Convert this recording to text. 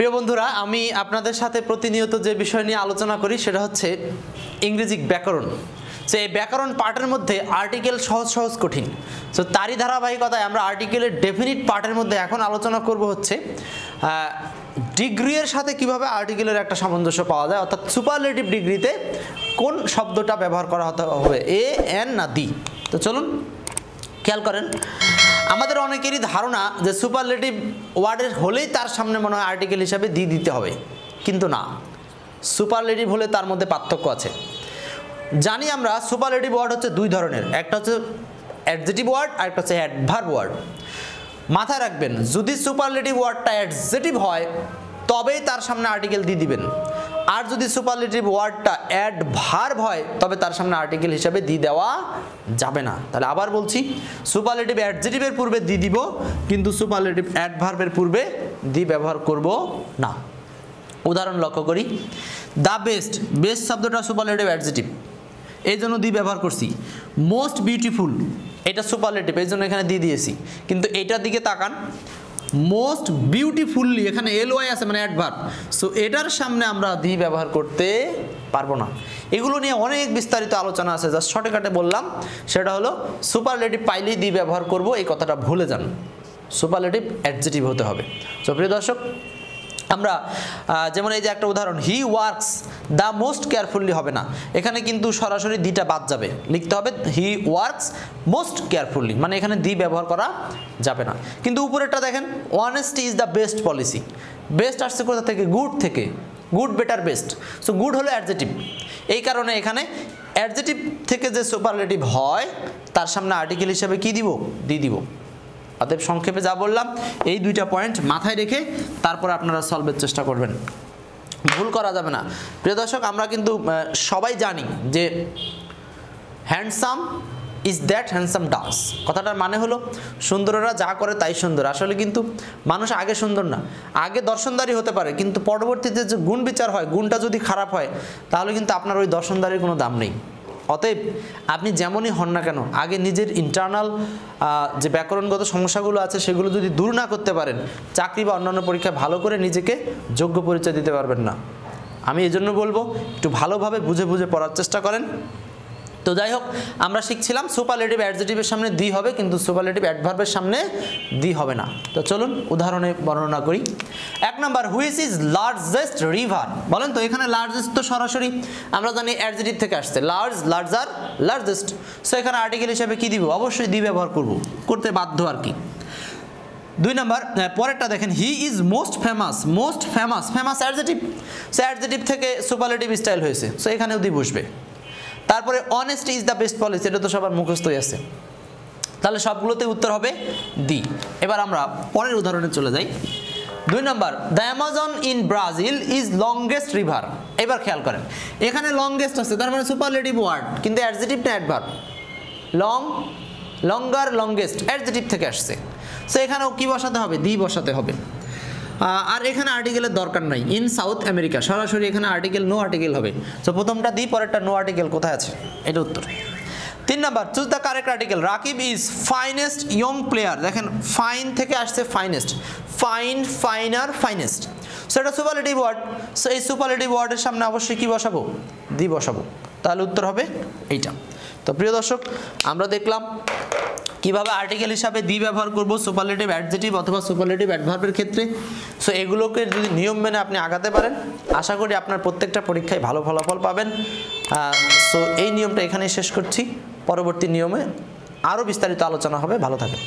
প্রিয় বন্ধুরা, আমি আপনাদের সাথে প্রতিনিয়ত যে বিষয় নিয়ে আলোচনা করি সেটা হচ্ছে ইংরেজি ব্যাকরণ। তো এই ব্যাকরণ পার্টের মধ্যে আর্টিকেল সহজ সহজ কঠিন। তো তারই ধারাবাহিকতায় আমরা আর্টিকেলের ডেফিনিট পার্টের মধ্যে এখন আলোচনা করব হচ্ছে ডিগ্রির সাথে কীভাবে আর্টিকেলের একটা সামঞ্জস্য পাওয়া যায়, অর্থাৎ সুপারলেটিভ ডিগ্রিতে কোন শব্দটা ব্যবহার করা হতে হবে এ এন না দি তো চলুন, খেয়াল করেন। আমাদের অনেকেরই ধারণা যে সুপারলেটিভ ওয়ার্ডের হলেই তার সামনে মনে হয় আর্টিকেল হিসাবে দিয়ে দিতে হবে। কিন্তু না। সুপারলেটিভ হলে তার মধ্যে পার্থক্য আছে। জানি আমরা সুপারলেটিভ ওয়ার্ড হচ্ছে দুই ধরনের। একটা হচ্ছে অ্যাডজেটিভ ওয়ার্ড আর একটা হচ্ছে অ্যাডভার্ব ওয়ার্ড মাথায় রাখবেন, যদি সুপারলেটিভ ওয়ার্ডটা অ্যাডজেটিভ হয়, তবেই তার সামনে আর্টিকেল দিয়ে দিবেন। আর যদি সুপারলেটিভ ওয়ার্ডটা অ্যাডভার্ব হয়, তবে তার সামনে আর্টিকেল হিসাবে দিয়ে দেওয়া যাবে না। তাহলে আবার বলছি সুপারলেটিভ অ্যাডজেটিভের পূর্বে দি দিব, কিন্তু সুপারলেটিভ অ্যাড অ্যাডভার্বের পূর্বে দি ব্যবহার করব না। উদাহরণ লক্ষ্য করি। দ্য বেস্ট বেস্ট শব্দটা সুপারলেটিভ অ্যাডজেটিভ এই জন্য দি ব্যবহার করছি। মোস্ট বিউটিফুল এটা সুপারলেটিভ এই জন্য এখানে দিয়ে দিয়েছি। কিন্তু এটার দিকে তাকান। মোস্ট বিউটিফুললি এখানে এল ওয়াই আছে মানে অ্যাডভার্ব সো এটার সামনে আমরা দি ব্যবহার করতে পারব না। এগুলো নিয়ে অনেক বিস্তারিত আলোচনা আছে জাস্ট শর্টকাটে বললাম। সেটা হলো সুপারলেটিভ পাইলেই দি ব্যবহার করব, এই কথাটা ভুলে যান। সুপারলেটিভ অ্যাডজেটিভ হতে হবে। সো প্রিয় দর্শক আমরা যেমন এই যে একটা উদাহরণ he works the most carefully হবে না। এখানে কিন্তু সরাসরি দিটা বাদ যাবে। লিখতে হবে হি ওয়ার্কস মোস্ট কেয়ারফুললি মানে এখানে দি ব্যবহার করা যাবে না। কিন্তু উপরেরটা দেখেন honesty is the best policy best আসছে কোথা থেকে? গুড থেকে। Good better best so good হলো অ্যাডজেটিভ এই কারণে এখানে অ্যাডজেটিভ থেকে যে সুপারলেটিভ হয়, তার সামনে আর্টিকেল হিসেবে কি দিব? দি দিব। অতএব সংক্ষেপে যা বললাম, এই দুইটা পয়েন্ট মাথায় রেখে তারপর আপনারা সলভের চেষ্টা করবেন। ভুল করা যাবে না। প্রিয় দর্শক, আমরা কিন্তু সবাই জানি যে handsome is that handsome dance কথাটার মানে হলো, সুন্দররা যা করে তাই সুন্দর। আসলে কিন্তু মানুষ আগে সুন্দর না। আগে দর্শনদারি হতে পারে, কিন্তু পরবর্তীতে যে গুণ বিচার হয়, গুণটা যদি খারাপ হয়, তাহলে কিন্তু আপনার ওই দর্শনদারির কোনো দাম নেই। অতএব আপনি যেমনই হন না কেন, আগে নিজের ইন্টারনাল যে ব্যাকরণগত সমস্যাগুলো আছে সেগুলো যদি দূর না করতে পারেন, চাকরি বা অন্যান্য পরীক্ষায় ভালো করে নিজেকে যোগ্য পরিচয় দিতে পারবেন না। আমি এজন্য জন্য বলব, একটু ভালোভাবে বুঝে বুঝে পড়ার চেষ্টা করেন। তো যাই হোক, আমরা শিখছিলাম সুপারলেটিভ অ্যাডজেটিভের সামনে দি হবে, কিন্তু সুপারলেটিভ অ্যাডভার্বের সামনে দি হবে না। তো চলুন উদাহরণে বর্ণনা করি। এক number which is largest river বলেন তো, এখানে লার্জেস্ট তো সরাসরি, আমরা জানি অ্যাডজেটিভ থেকে আসছে। লার্জ লার্জার লার্জেস্ট সো এখানে আর্টিকেল হিসেবে কি দিব? অবশ্যই দি ব্যবহার করব, করতে বাধ্য আর কি। দুই নাম্বার পরেরটা দেখেন he is most famous most famous famous adjective so adjective থেকে সুপারলেটিভ স্টাইল হয়েছে। সো এখানেও দি বসবে। তারপরে honesty is the best policy এটা তো সবার মুখস্থই আছে। তাহলে সবগুলোতে উত্তর হবে দি এবার আমরা পরের উদাহরণে চলে যাই। দুই নম্বর the Amazon in Brazil is longest river এবার খেয়াল করেন, এখানে লংগেস্ট আছে, তার মানে সুপারলেটিভ ওয়ার্ড কিন্তু অ্যাডজেটিভ না adverb long longer longest adjective থেকে আসছে। সো এখানেও কি বসাতে হবে? দি বসাতে হবে। আর এখানে আর্টিকেলের দরকার নাই। ইন সাউথ আমেরিকা সরাসরি এখানে আর্টিকেল নো আর্টিকেল হবে। সো প্রথমটা দি, পরেরটা নো আর্টিকেল কোথায় আছে? এটা উত্তর। তিন number choose the correct article Rakib is finest young player দেখেন ফাইন থেকে আসছে finest fine finer finest so এটা সুপারলেটিভ ওয়ার্ড সো এই সুপারলেটিভ ওয়ার্ডের সামনে অবশ্যই কি বসাবো? দি বসাবো। তাহলে উত্তর হবে এইটা। তো, প্রিয় দর্শক, আমরা দেখলাম কীভাবে আর্টিকেল হিসাবে দি ব্যবহার করব? সুপারলেটিভ অ্যাডজেটিভ অথবা সুপারলেটিভ অ্যাডভার্বের ক্ষেত্রে। সো এগুলোকে যদি নিয়ম মেনে আপনি আগাতে পারেন, আশা করি আপনার প্রত্যেকটা পরীক্ষায় ভালো ফলাফল পাবেন। সো এই নিয়মটা এখানেই শেষ করছি। পরবর্তী নিয়মে আরও বিস্তারিত আলোচনা হবে। ভালো থাকেন।